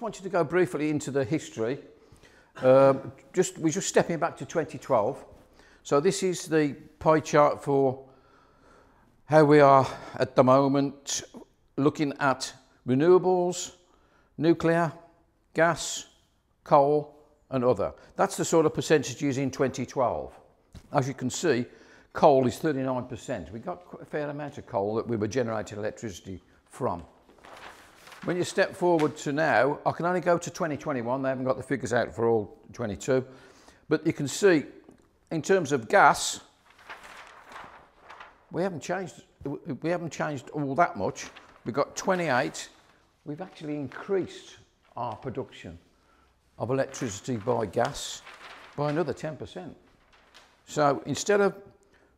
wanted to go briefly into the history. Um, just we're just stepping back to 2012. So this is the pie chart for how we are at the moment, looking at renewables, nuclear, gas, coal, and other. That's the sort of percentages in 2012. As you can see, coal is 39%. We got a fair amount of coal that we were generating electricity from. When you step forward to now, I can only go to 2021. They haven't got the figures out for all 22. But you can see, in terms of gas, we haven't changed. We haven't changed all that much. We've got 28. We've actually increased our production of electricity by gas by another 10%. So instead of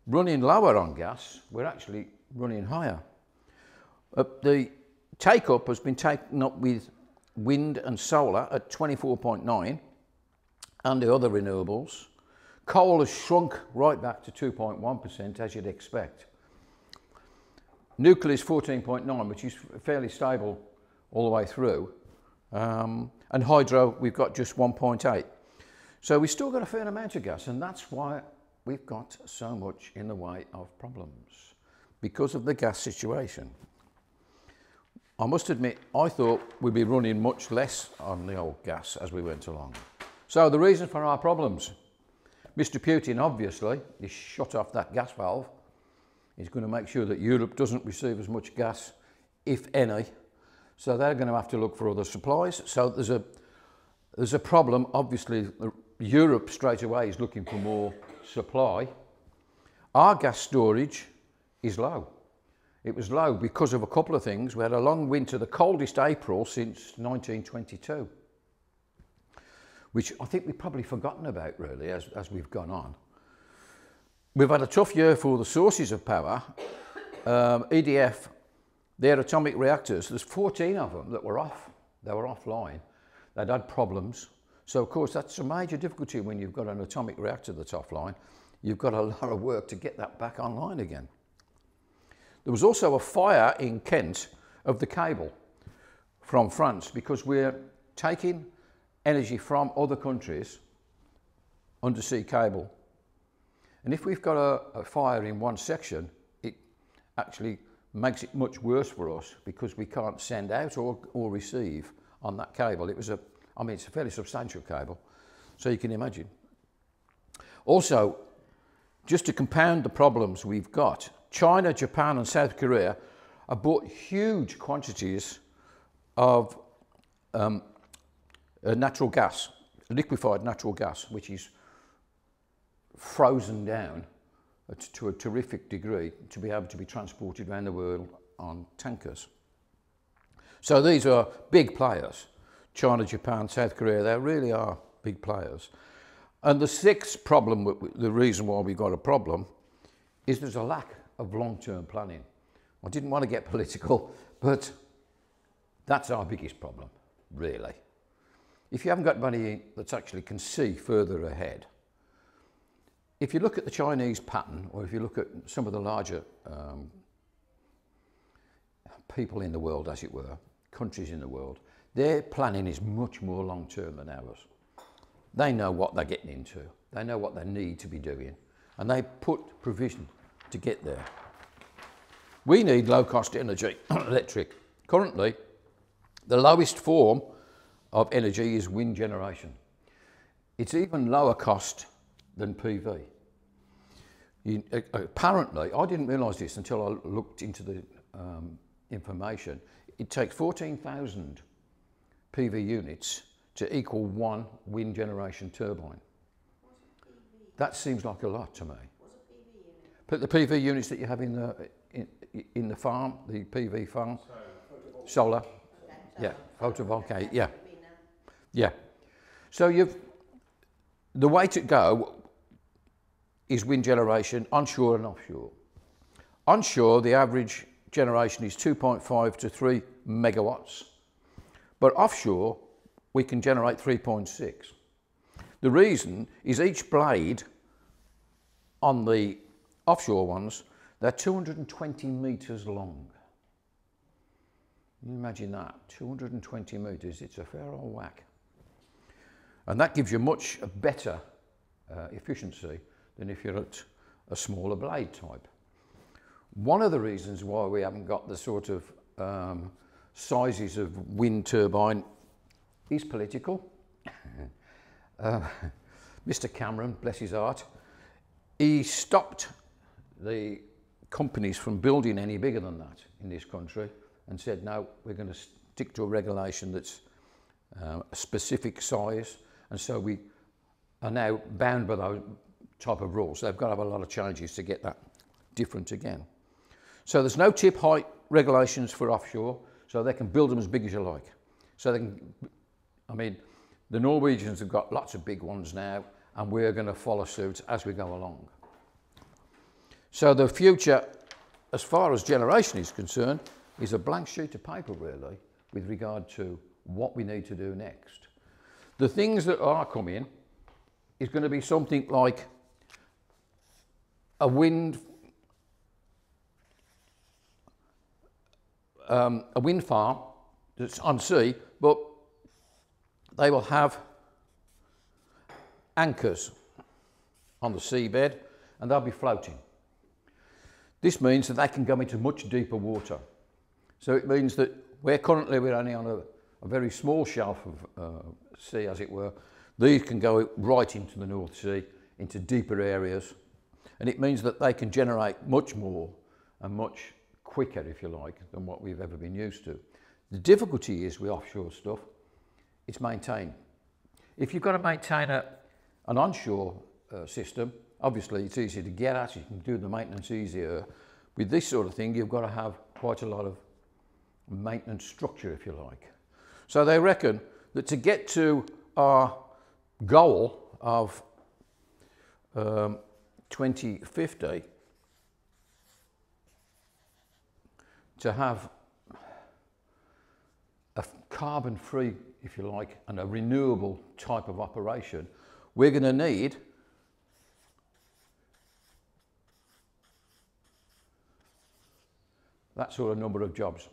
running lower on gas, we're actually running higher. The take up has been taken up with wind and solar at 24.9 and the other renewables. Coal has shrunk right back to 2.1% as you'd expect. Nuclear is 14.9, which is fairly stable all the way through. Um, and hydro, we've got just 1.8. So we've still got a fair amount of gas, and that's why we've got so much in the way of problems, because of the gas situation. I must admit, I thought we'd be running much less on the old gas as we went along. So the reason for our problems, Mr Putin obviously is shut off that gas valve. He's going to make sure that Europe doesn't receive as much gas, if any, so they're going to have to look for other supplies. So there's a, there's a problem. Obviously, Europe straight away is looking for more supply. Our gas storage is low. It was low because of a couple of things. We had a long winter, the coldest April since 1922, which I think we've probably forgotten about really as, as we've gone on. We've had a tough year for the sources of power. Um, EDF their atomic reactors, there's 14 of them that were off. They were offline. They'd had problems. So, of course, that's a major difficulty when you've got an atomic reactor that's offline. You've got a lot of work to get that back online again. There was also a fire in Kent of the cable from France because we're taking energy from other countries undersea cable. And if we've got a, a fire in one section, it actually makes it much worse for us because we can't send out or, or receive on that cable. It was a, I mean, it's a fairly substantial cable, so you can imagine. Also, just to compound the problems we've got, China, Japan, and South Korea have bought huge quantities of um, uh, natural gas, liquefied natural gas, which is frozen down to a terrific degree to be able to be transported around the world on tankers. So these are big players. China, Japan, South Korea, they really are big players. And the sixth problem, the reason why we've got a problem, is there's a lack of long-term planning. I didn't want to get political, but that's our biggest problem, really. If you haven't got money that actually can see further ahead, if you look at the Chinese pattern, or if you look at some of the larger um, people in the world, as it were, countries in the world, their planning is much more long term than ours. They know what they're getting into, they know what they need to be doing, and they put provision to get there. We need low cost energy, electric. Currently, the lowest form of energy is wind generation. It's even lower cost than PV. You, uh, apparently, I didn't realise this until I looked into the um, information. It takes 14,000 PV units to equal one wind generation turbine. That seems like a lot to me. But the PV units that you have in the in, in the farm, the PV farm, solar, yeah, photovoltaic, yeah, yeah. So you've the way to go is wind generation onshore and offshore. Onshore, the average generation is 2.5 to 3 megawatts, but offshore, we can generate 3.6. The reason is each blade on the offshore ones, they're 220 metres long. You imagine that, 220 metres, it's a fair old whack. And that gives you much better uh, efficiency than if you're at a smaller blade type. One of the reasons why we haven't got the sort of um, sizes of wind turbine is political. uh, Mr Cameron, bless his heart, he stopped the companies from building any bigger than that in this country and said, no, we're going to stick to a regulation that's uh, a specific size. And so we are now bound by those type of rules. They've got to have a lot of changes to get that different again. So there's no tip height regulations for offshore, so they can build them as big as you like. So they can, I mean, the Norwegians have got lots of big ones now, and we're going to follow suit as we go along. So the future, as far as generation is concerned, is a blank sheet of paper really with regard to what we need to do next. The things that are coming is going to be something like a wind um, a wind farm that's on sea, but they will have anchors on the seabed and they'll be floating. This means that they can go into much deeper water. So it means that where currently we're only on a, a very small shelf of uh, sea, as it were, these can go right into the North Sea, into deeper areas. And it means that they can generate much more and much quicker, if you like, than what we've ever been used to. The difficulty is with offshore stuff, it's maintained. If you've got to maintain a, an onshore uh, system, obviously it's easy to get at, you can do the maintenance easier. With this sort of thing, you've got to have quite a lot of maintenance structure, if you like. So they reckon that to get to our goal of um, 2050, to have a carbon free, if you like, and a renewable type of operation, we're going to need that sort of number of jobs.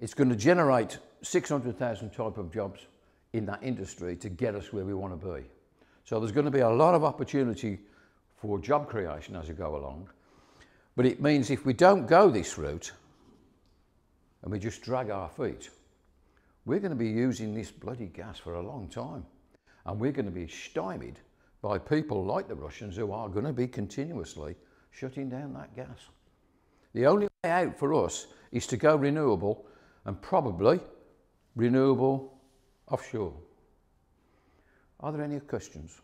It's going to generate 600,000 type of jobs in that industry to get us where we want to be. So there's going to be a lot of opportunity for job creation as we go along. But it means if we don't go this route and we just drag our feet, we're going to be using this bloody gas for a long time. And we're going to be stymied by people like the Russians who are going to be continuously shutting down that gas. The only way out for us is to go renewable and probably renewable offshore. Are there any questions?